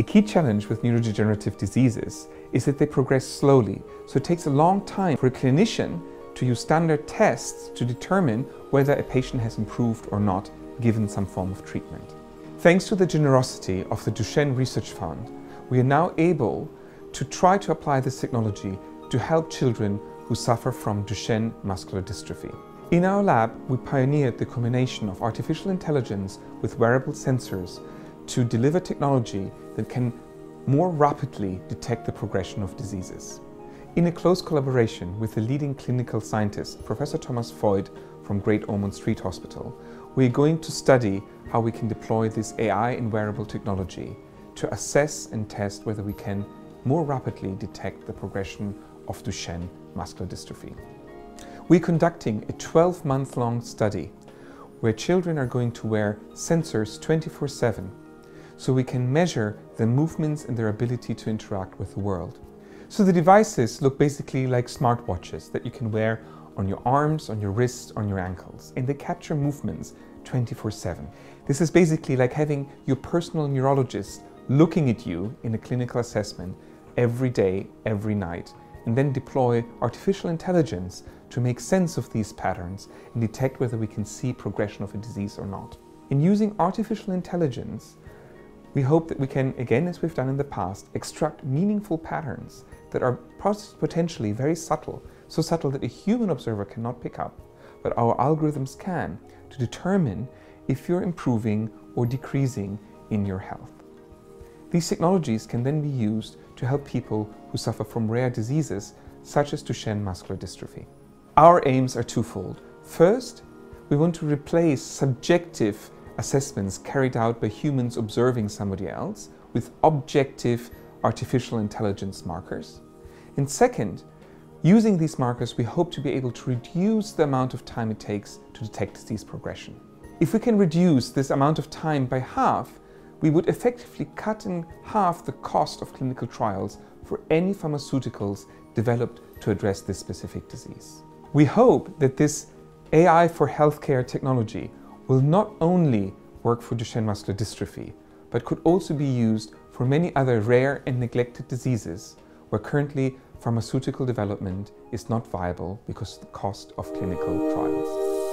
A key challenge with neurodegenerative diseases is that they progress slowly, so it takes a long time for a clinician to use standard tests to determine whether a patient has improved or not given some form of treatment. Thanks to the generosity of the Duchenne Research Fund, we are now able to try to apply this technology to help children who suffer from Duchenne muscular dystrophy. In our lab, we pioneered the combination of artificial intelligence with wearable sensors to deliver technology that can more rapidly detect the progression of diseases. In a close collaboration with the leading clinical scientist, Professor Thomas Voit from Great Ormond Street Hospital, we are going to study how we can deploy this AI in wearable technology to assess and test whether we can more rapidly detect the progression of Duchenne muscular dystrophy. We're conducting a 12-month long study where children are going to wear sensors 24-7 so we can measure their movements and their ability to interact with the world. So the devices look basically like smartwatches that you can wear on your arms, on your wrists, on your ankles, and they capture movements 24-7. This is basically like having your personal neurologist looking at you in a clinical assessment every day, every night, and then deploy artificial intelligence to make sense of these patterns and detect whether we can see progression of a disease or not. In using artificial intelligence, we hope that we can, again as we've done in the past, extract meaningful patterns that are potentially very subtle, so subtle that a human observer cannot pick up, but our algorithms can, to determine if you're improving or decreasing in your health. These technologies can then be used to help people who suffer from rare diseases such as Duchenne muscular dystrophy. Our aims are twofold. First, we want to replace subjective assessments carried out by humans observing somebody else with objective artificial intelligence markers. And second, using these markers, we hope to be able to reduce the amount of time it takes to detect disease progression. If we can reduce this amount of time by half, we would effectively cut in half the cost of clinical trials for any pharmaceuticals developed to address this specific disease. We hope that this AI for healthcare technology will not only work for Duchenne muscular dystrophy, but could also be used for many other rare and neglected diseases where currently pharmaceutical development is not viable because of the cost of clinical trials.